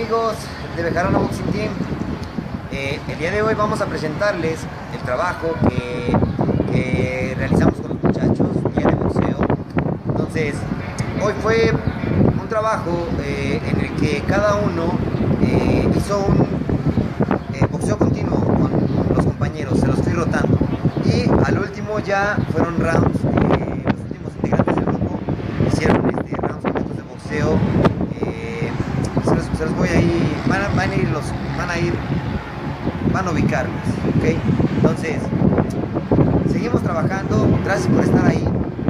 amigos de Bejarano Boxing Team. Eh, el día de hoy vamos a presentarles el trabajo que, realizamos con los muchachos, día de boxeo. Entonces, hoy fue un trabajo eh, en el que cada uno eh, hizo un eh, boxeo continuo con los compañeros, se los fui rotando. Y al último ya fueron rounds, los últimos integrantes del grupo hicieron este rounds de boxeo. Se, voy a ir, van a, ir los, van a ir, van a ubicarlos, ¿ok? Entonces, seguimos trabajando, gracias por estar ahí,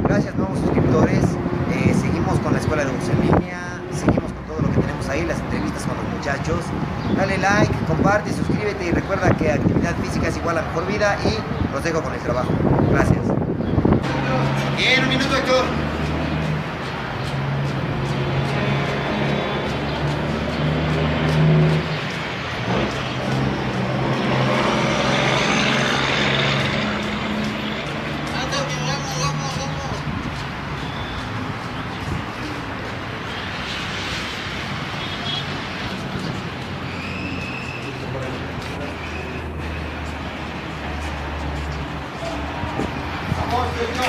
gracias nuevos suscriptores, eh, seguimos con la escuela de línea, seguimos con todo lo que tenemos ahí, las entrevistas con los muchachos, dale like, comparte, suscríbete y recuerda que actividad física es igual a mejor vida y los dejo con el trabajo, gracias. Bien, un minuto Héctor. No,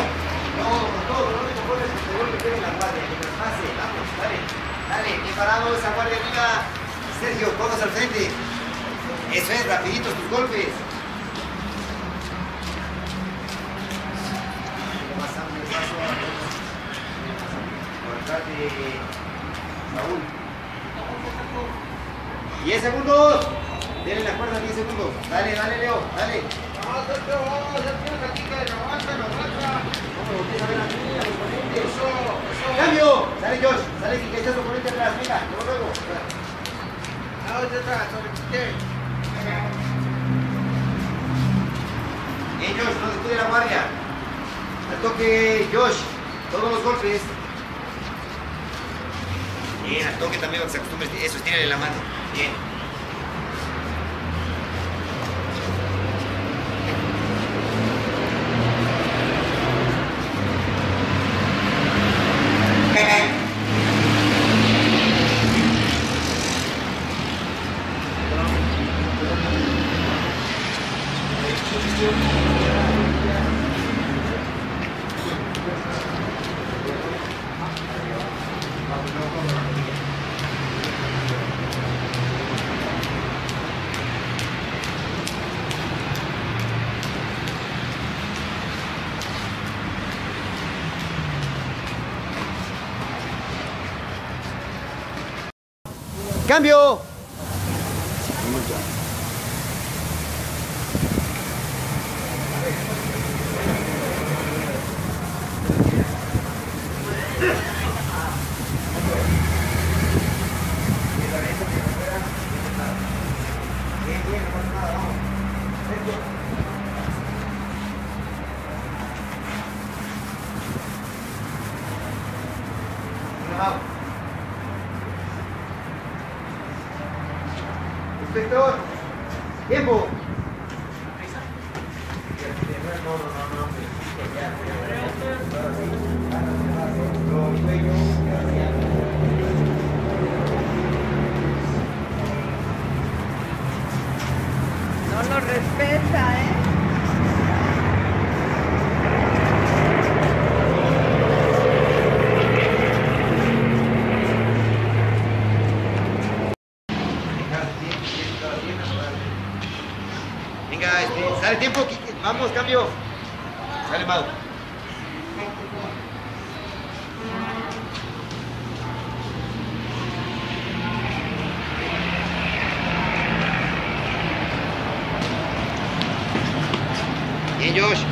no, con todo, te conformes con el golpe que en la guardia, que pase, vamos, dale, dale, bien parado esa guardia arriba, Sergio, codos al frente, eso es, rapiditos tus golpes. Pasando el paso a de Raúl. 10 segundos, denle la cuerda 10 segundos, dale, dale Leo, dale. ¡Cambio! Sale Josh, sale que echas tu oponente atrás, venga, luego, luego. Bien Josh, no descuide la guardia. Al toque Josh, todos los golpes. Bien, al toque también, se acostumbre, eso, estírale la mano. Bien. ¡Cambio! Sale tiempo, vamos, cambio. Sale Mau. Bien, Josh.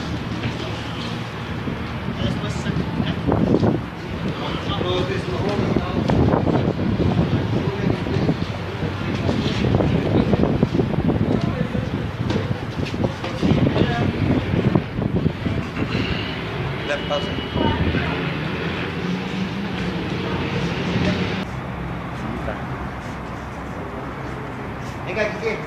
La pausa. Venga, Quique.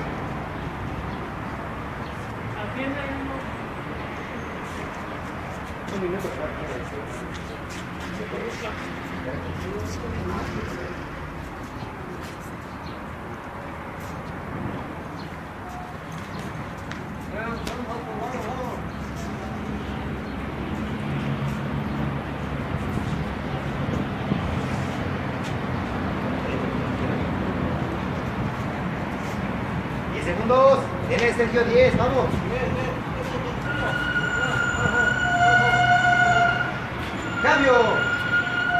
Un minuto. Diez segundos. Tienes Sergio 10, vamos. Cambio.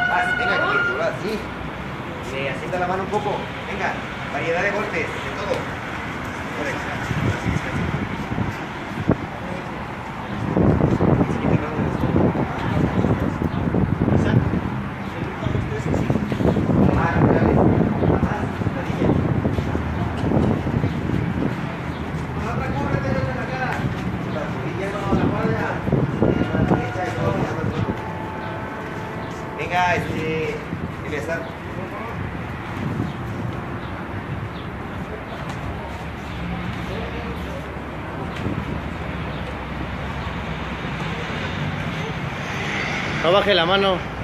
Vas, venga, Quique, vas, sí. Se asienta la mano un poco. Venga, variedad de golpes, de todo. Correcto. Venga, este. Eleazar. No baje la mano.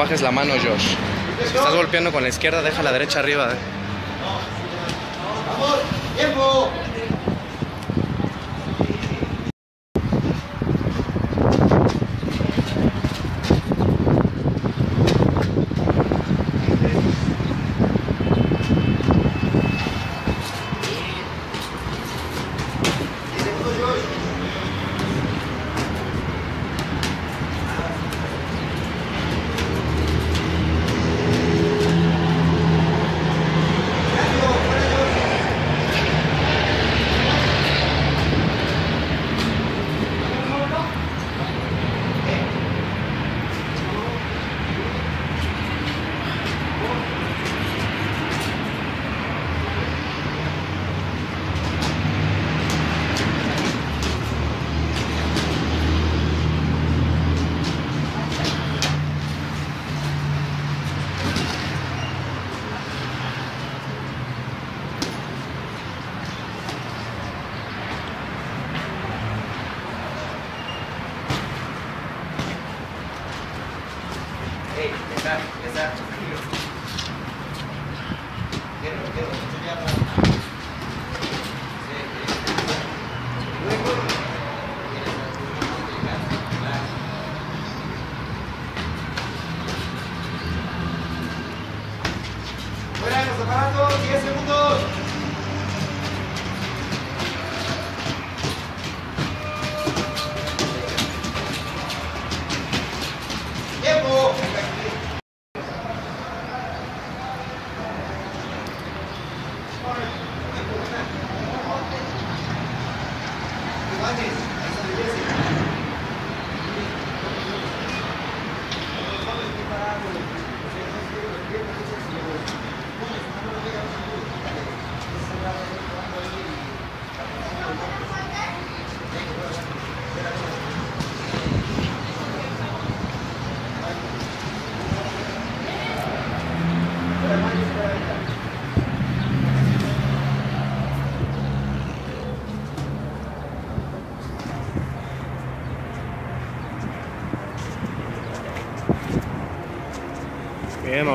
Bajes la mano, Josh. Si estás golpeando con la izquierda, deja la derecha arriba. eh. ¡Tiempo! Bien,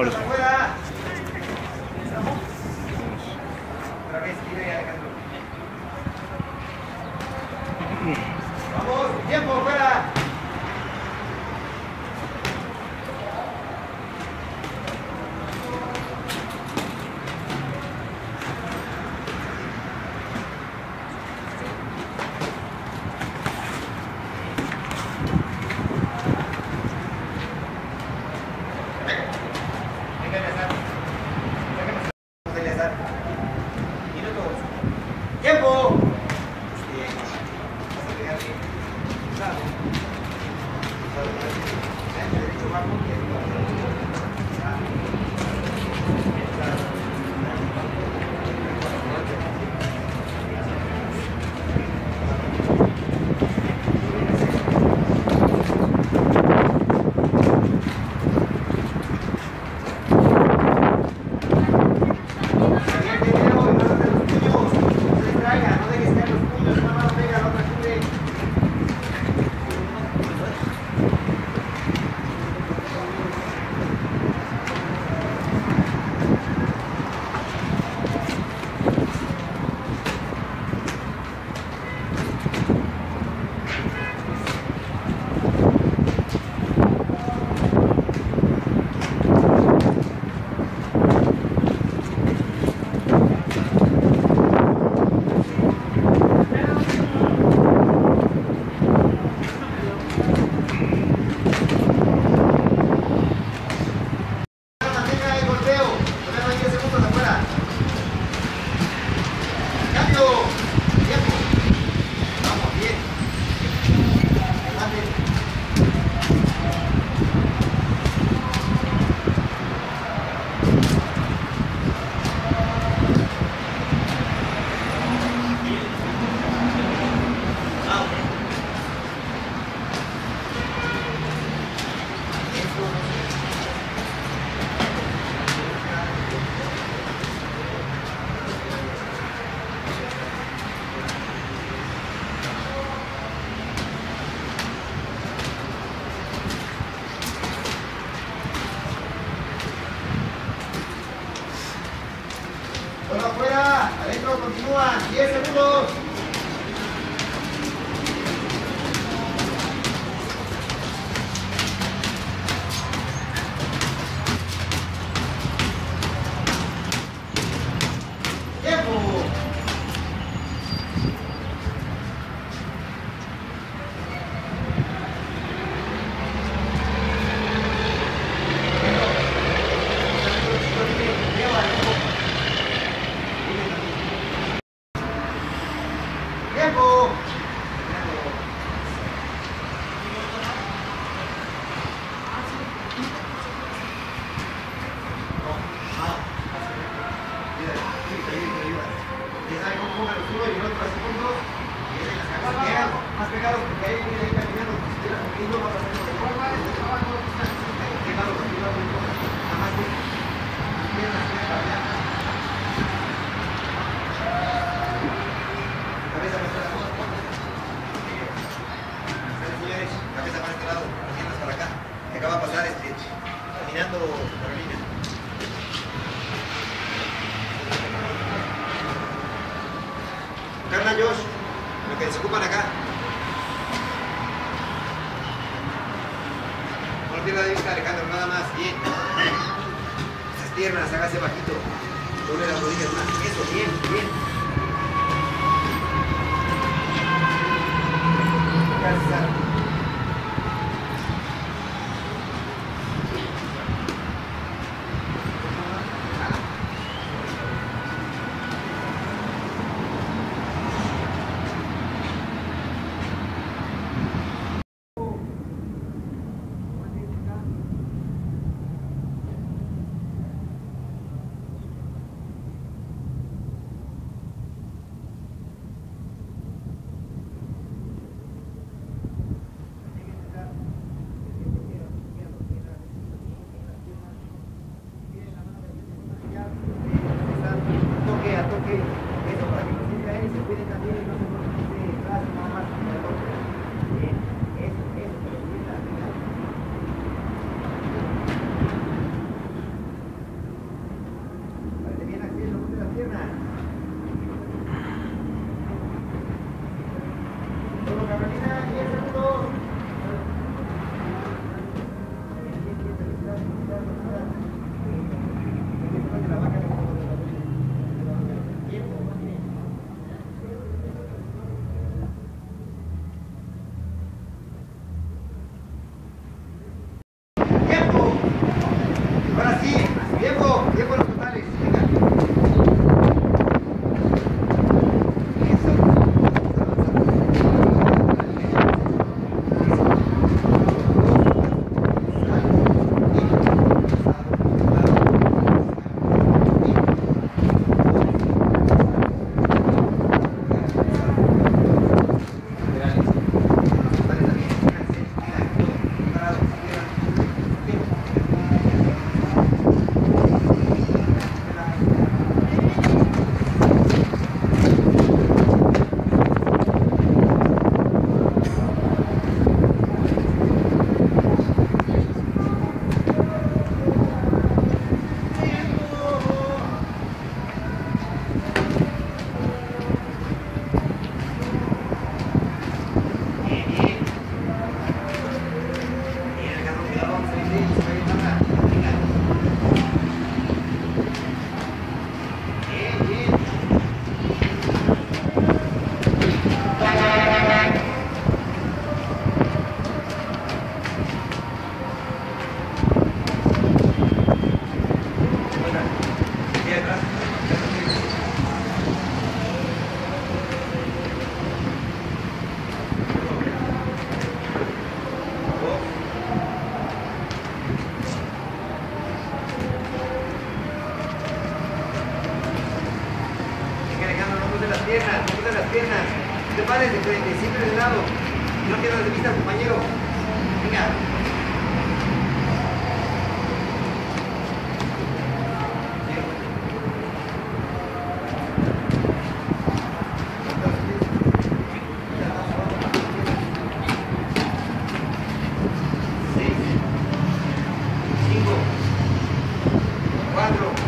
cuatro.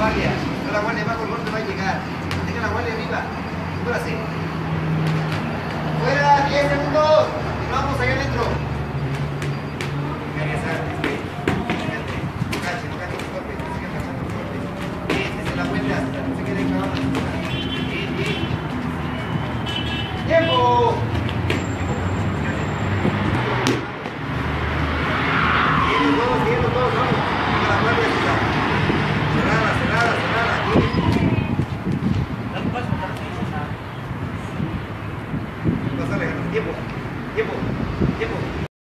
guardia. No la guardia bajo, el golpe va a llegar. Mantenga la guardia arriba. Segura así. Fuera, 10 segundos. Continuamos allá adentro. Regresar.